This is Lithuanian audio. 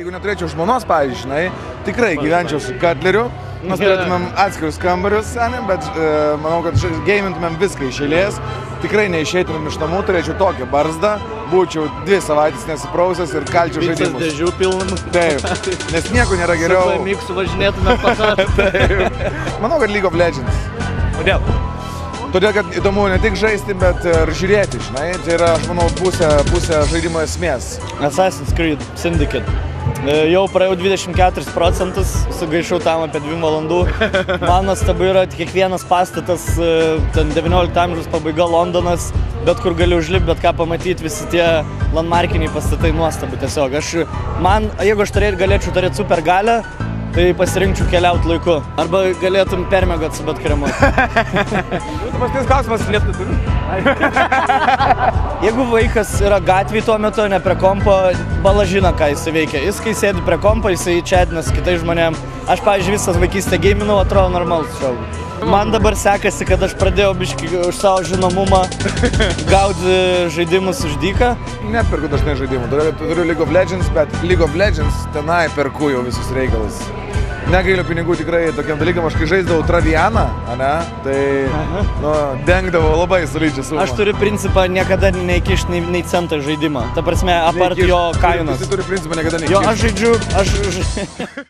Jeigu neturėčiau žmonos, pavyzdžiui, žinai, tikrai gyvenčiau su Katleriu. Mes turėtumėm atskirus kambarius, seniai, bet e, manau, kad geimintumėm viską iš eilės. Tikrai neišeitumėm iš namų, turėčiau tokią barzdą, būčiau dvi savaitės nesiprausęs ir kalčiau žaidimus. dėžių pilnam. Taip, nes nieko nėra geriau. Miksu važinėtume pasaulio. Taip. Manau, kad League of Legends. Kodėl? Todėl, kad įdomu ne tik žaisti, bet ir žiūrėti, žinai. Tai yra, aš manau, pusė, pusė žaidimo esmės. Assassin's Creed Syndicate. E, Jau praėjau 24 procentus, sugaišau tam apie 2 valandų. Man nuostabu yra kiekvienas pastatas, e, ten 19 amžiaus pabaiga Londonas, bet kur gali užlipti, bet ką pamatyti, visi tie landmarkiniai pastatai nuostabu tiesiog. Aš, man, jeigu aš turėt, galėčiau turėti super galę, tai pasirinkčiau keliauti laiku. Arba galėtum permėgot su bet kuriamu. Paskutinis klausimas, lietuvių. Jeigu vaikas yra gatvėje tuo metu, ne prie kompo, bala žino, ką jis veikia. Jis, kai sėdi prie kompo, jisai čiatinas kitais žmonėm. Aš, pavyzdžiui, visas vaikystę gaiminau, atrodo normalus šau. Man dabar sekasi, kad aš pradėjau biški už savo žinomumą gauti žaidimus už dyką. Neperku dažnai žaidimų. Turiu, turiu League of Legends, bet League of Legends tenai perku jau visus reikalus. Negailiu pinigų tikrai tokiam dalykam, aš kai žaisdavau Travianą, ne, tai nu, dengdavau labai solidžią sumą. Aš turiu principą niekada neįkišti nei, nei centą žaidimą. Ta prasme, apart jo kainos. Jis turi principą niekada Jo, nekišt. aš žaidžiu, aš...